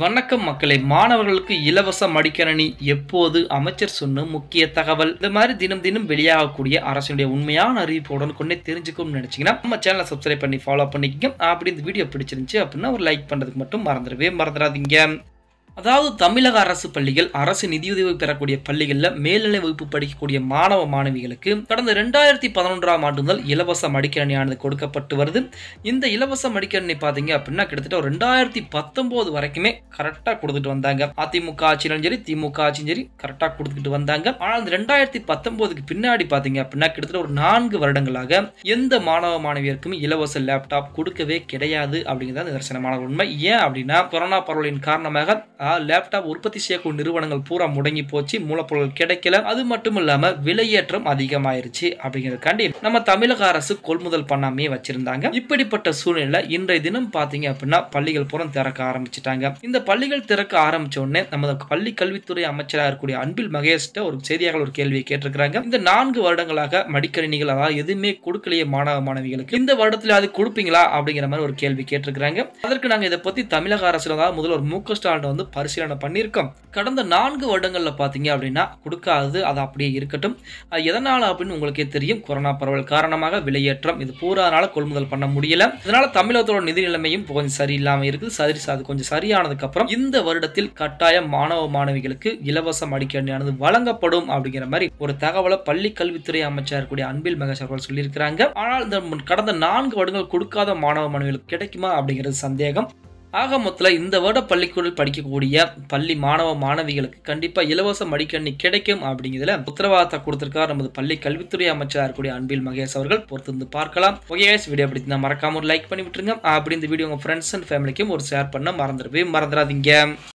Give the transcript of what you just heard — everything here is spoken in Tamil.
வணக்கம் மக்களை மாணவர்களுக்கு இலவச மடிக்கணினி எப்போது? அமைச்சர் சொன்ன முக்கிய தகவல். இந்த மாதிரி தினம் தினம் வெளியாகக்கூடிய அரசினுடைய உண்மையான அறிவிப்புடன் கொண்டே தெரிஞ்சுக்கணும்னு நினைச்சீங்கன்னா நம்ம சேனலை சப்ஸ்கிரைப் பண்ணி ஃபாலோ பண்ணிக்கங்க. அப்படி இந்த வீடியோ பிடிச்சிருந்துச்சு அப்படின்னா ஒரு லைக் பண்ணுறதுக்கு மட்டும் மறந்துடவே மறந்துடாதீங்க. அதாவது தமிழக அரசு பள்ளிகள் அரசு நிதியுதவி பெறக்கூடிய பள்ளிகளில் மேல்நிலை வகுப்பு படிக்கக்கூடிய மாணவ மாணவிகளுக்கு கடந்த ரெண்டாயிரத்தி பதினொன்றாம் ஆண்டு முதல் இலவச மடிக்கணியானது கொடுக்கப்பட்டு வருது. இந்த இலவச மடிக்கணி பார்த்தீங்க அப்படின்னா கிட்டத்தட்ட ஒரு ரெண்டாயிரத்தி பத்தொம்போது வரைக்குமே கரெக்டாக கொடுத்துட்டு வந்தாங்க. அதிமுக ஆட்சியிலும் சரி திமுக ஆட்சியும் சரி கரெக்டாக கொடுத்துட்டு வந்தாங்க. ஆனால் இந்த ரெண்டாயிரத்தி பத்தொம்போதுக்கு பின்னாடி பார்த்தீங்க அப்படின்னா கிட்டத்தட்ட ஒரு நான்கு வருடங்களாக எந்த மாணவ மாணவியருக்குமே இலவச லேப்டாப் கொடுக்கவே கிடையாது அப்படிங்கிறது நிதர்சனமான உண்மை. ஏன் அப்படின்னா கொரோனா பரவலின் காரணமாக லேப்டாப் உற்பத்தி செய்யக்கூடிய நிறுவனங்கள் பூரா முடங்கி போச்சு மூலப்பொருள் கிடைக்கல. அது மட்டும் இல்லாம விலையேற்றம் அதிகமாயிருச்சு அப்படிங்கிறதுக்காண்டி நம்ம தமிழக அரசு கொள்முதல் பண்ணாமே வச்சிருந்தாங்க. இப்படிப்பட்ட சூழ்நிலை இன்றைய தினம் பாத்தீங்க அப்படின்னா பள்ளிகள் புறம் திறக்க ஆரம்பிச்சிட்டாங்க. இந்த பள்ளிகள் திறக்க ஆரம்பிச்ச உடனே நமது பள்ளி கல்வித்துறை அமைச்சராக இருக்கக்கூடிய அன்பில் மகேஷ்ட ஒரு செய்தியாக ஒரு கேள்வியை கேட்டிருக்கிறாங்க. இந்த நான்கு வருடங்களாக மடிக்கணினிகள் அதாவது எதுவுமே கொடுக்கலையே மாணவ மாணவிகளுக்கு. இந்த வருடத்துல அது கொடுப்பீங்களா அப்படிங்கிற மாதிரி ஒரு கேள்வி கேட்டிருக்கிறாங்க. அதற்கு நாங்க இதை பத்தி தமிழக அரசு முதல்வர் மு க ஸ்டாலின் வந்து பரிசீலனை பண்ணியிருக்கோம். கடந்த நான்கு வருடங்களில் பார்த்தீங்க அப்படின்னா கொடுக்காதது அது அப்படியே இருக்கட்டும். அது அப்படின்னு உங்களுக்கே தெரியும். கொரோனா பரவல் காரணமாக விலையேற்றம் இது பூரானால கொள்முதல் பண்ண முடியல. இதனால தமிழகத்தோட நிதி நிலைமையும் கொஞ்சம் சரியில்லாமல் இருக்குது. சரி அது கொஞ்சம் சரியானதுக்கு அப்புறம் இந்த வருடத்தில் கட்டாயம் மாணவ மாணவிகளுக்கு இலவச மடிக்கணியானது வழங்கப்படும் அப்படிங்கிற மாதிரி ஒரு தகவலை பள்ளி கல்வித்துறை அமைச்சர் கூடிய அன்பில் மகேஷ் அவர்கள் சொல்லியிருக்கிறாங்க. ஆனால் இந்த கடந்த நான்கு வருடங்கள் கொடுக்காத மாணவ மாணவிகளுக்கு கிடைக்குமா அப்படிங்கிறது சந்தேகம். ஆக மொத்தத்தில் இந்த வருட பள்ளிக்கூடல் படிக்கக்கூடிய பள்ளி மாணவ மாணவிகளுக்கு கண்டிப்பாக இலவச மடிக்கண்ணி கிடைக்கும் அப்படிங்கிறதுல உத்தரவாதத்தை கொடுத்திருக்கார் நமது பள்ளி கல்வித்துறை அமைச்சராக இருக்கக்கூடிய அன்பில் மகேஷ் அவர்கள். பொறுத்திருந்து பார்க்கலாம். ஓகே வீடியோ பிடிச்சிருந்தா மறக்காம ஒரு லைக் பண்ணி விட்டுருங்க. அப்படி இந்த வீடியோ உங்கள் ஃப்ரெண்ட்ஸ் அண்ட் ஃபேமிலிக்கும் ஒரு ஷேர் பண்ண மறந்துடவே மறந்துடாதீங்க.